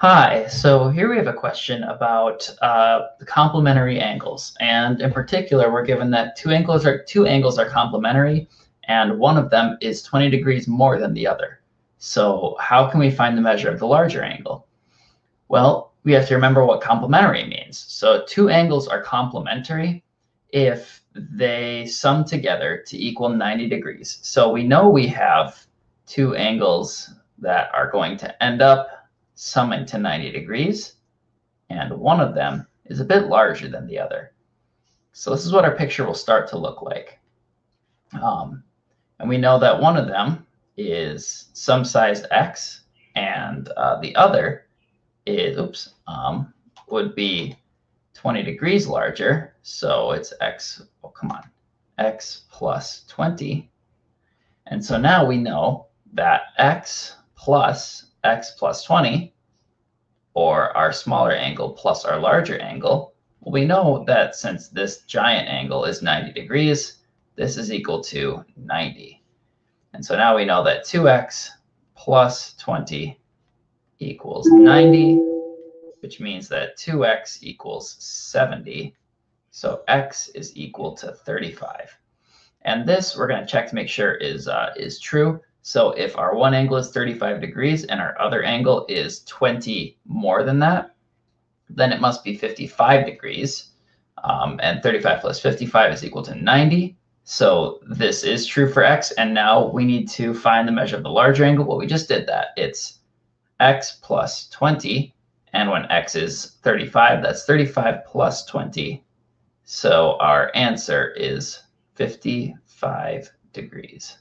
Hi, so here we have a question about uh, the complementary angles. And in particular, we're given that two angles are two angles are complementary and one of them is 20 degrees more than the other. So how can we find the measure of the larger angle? Well, we have to remember what complementary means. So two angles are complementary if they sum together to equal 90 degrees. So we know we have two angles that are going to end up summing to 90 degrees, and one of them is a bit larger than the other. So this is what our picture will start to look like. Um, and we know that one of them is some size x, and uh, the other is, oops, um, would be 20 degrees larger. So it's x, oh, come on, x plus 20. And so now we know that x plus x plus 20, or our smaller angle plus our larger angle, well, we know that since this giant angle is 90 degrees, this is equal to 90. And so now we know that 2x plus 20 equals 90, which means that 2x equals 70. So x is equal to 35. And this we're going to check to make sure is, uh, is true. So if our one angle is 35 degrees and our other angle is 20 more than that, then it must be 55 degrees. Um, and 35 plus 55 is equal to 90. So this is true for x. And now we need to find the measure of the larger angle. Well, we just did that. It's x plus 20. And when x is 35, that's 35 plus 20. So our answer is 55 degrees.